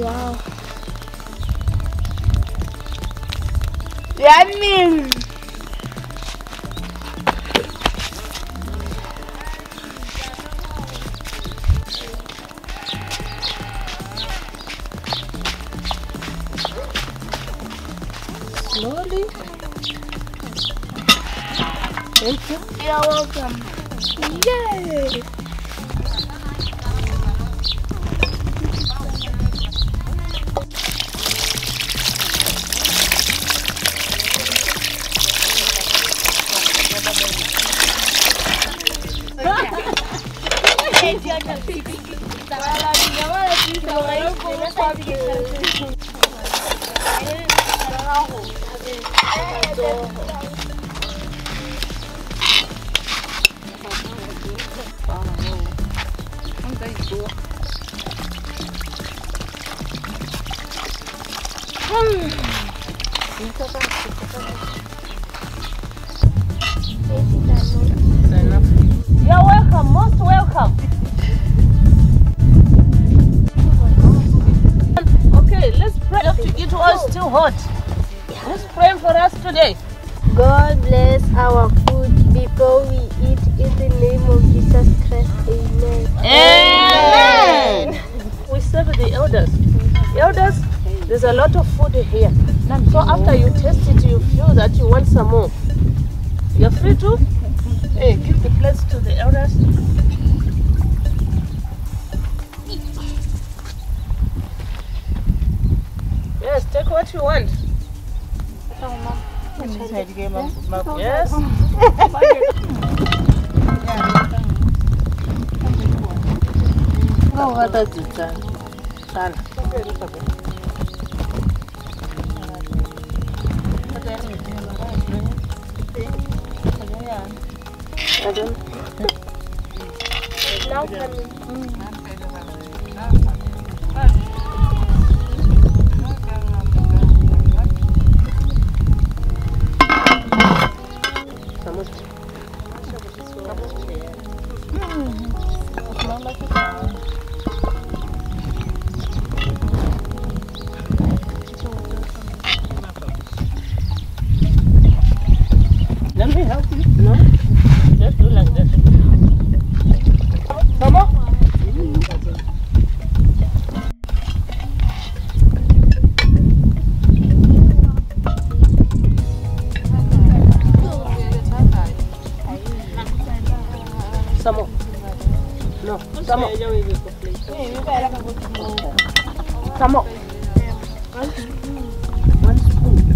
Wow. Yummy. Slowly. Thank you. You're welcome. Yay. You're welcome, most welcome. Pray. Have to eat while it's still hot. Who's praying for us today? God bless our food before we eat in the name of Jesus Christ. Amen. Amen. We serve the elders. Elders, there's a lot of food here. So after you taste it, you feel that you want some more. You're free to hey, give the plates to the elders. Yes, take what you want. Yes. Sana. Now coming. No, some more. Some more. One spoon. One spoon.